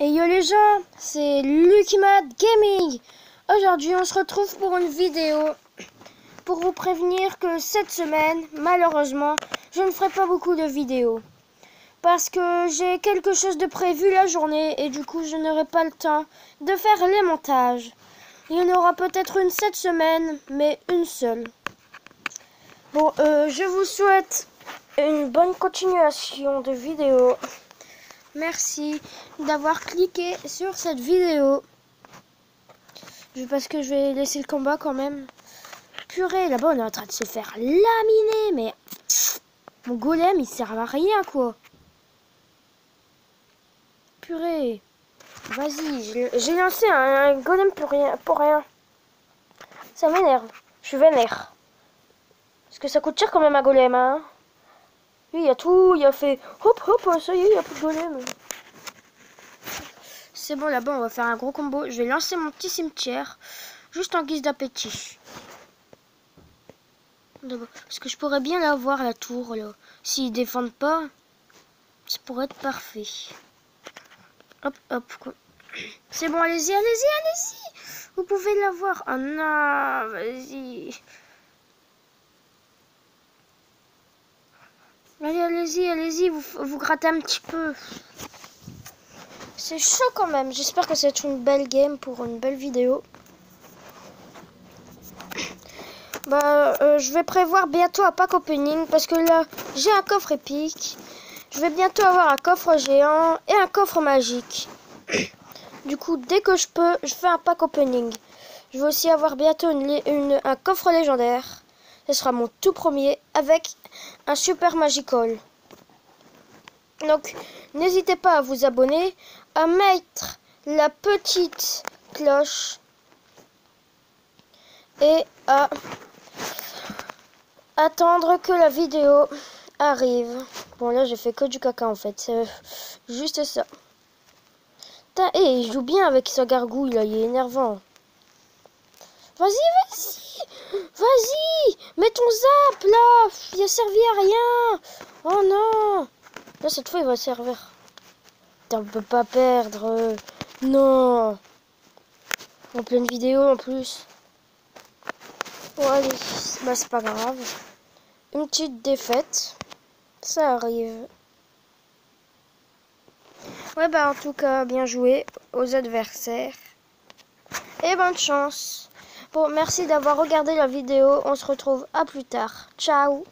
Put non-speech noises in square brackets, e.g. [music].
Et yo les gens, c'est Lukimat Gaming. Aujourd'hui, on se retrouve pour une vidéo pour vous prévenir que cette semaine, malheureusement, je ne ferai pas beaucoup de vidéos. Parce que j'ai quelque chose de prévu la journée et du coup, je n'aurai pas le temps de faire les montages. Il y en aura peut-être une cette semaine, mais une seule. Bon, euh, je vous souhaite une bonne continuation de vidéo. Merci d'avoir cliqué sur cette vidéo. Parce que je vais laisser le combat quand même. Purée, là-bas on est en train de se faire laminer, mais mon golem il sert à rien quoi. Purée. Vas-y, j'ai lancé un, golem pour rien, pour rien. Ça m'énerve. Je suis vénère. Parce que ça coûte cher quand même un golem, hein. Lui, il a tout, il a fait hop hop, ça y est, il n'y a plus de golem. C'est bon, là-bas, on va faire un gros combo. Je vais lancer mon petit cimetière, juste en guise d'appétit. Parce que je pourrais bien l'avoir, la tour, là. S'ils défendent pas, ça pourrait être parfait. Hop, hop. C'est bon, allez-y, allez-y, allez-y. Vous pouvez l'avoir. Oh non, vas-y. Allez, allez-y, allez-y, vous, grattez un petit peu. C'est chaud quand même. J'espère que c'est une belle game pour une belle vidéo. [coughs] Bah, euh, je vais prévoir bientôt un pack opening parce que là, j'ai un coffre épique. Je vais bientôt avoir un coffre géant et un coffre magique. [coughs] Du coup, dès que je peux, je fais un pack opening. Je vais aussi avoir bientôt un coffre légendaire. Ce sera mon tout premier avec un super magical. Donc, n'hésitez pas à vous abonner, à mettre la petite cloche et à attendre que la vidéo arrive. Bon, là, j'ai fait que du caca, en fait. C'est juste ça. et il joue bien avec sa gargouille, là. Il est énervant. Vas-y, vas-y Vas-y Mets ton zap, là Il a servi à rien Oh non Là, cette fois, il va servir. On peut pas perdre. Non En pleine vidéo, en plus. Bon, allez. Bah, c'est pas grave. Une petite défaite. Ça arrive. Ouais, bah, en tout cas, bien joué aux adversaires. Et bonne chance Bon, merci d'avoir regardé la vidéo. On se retrouve à plus tard. Ciao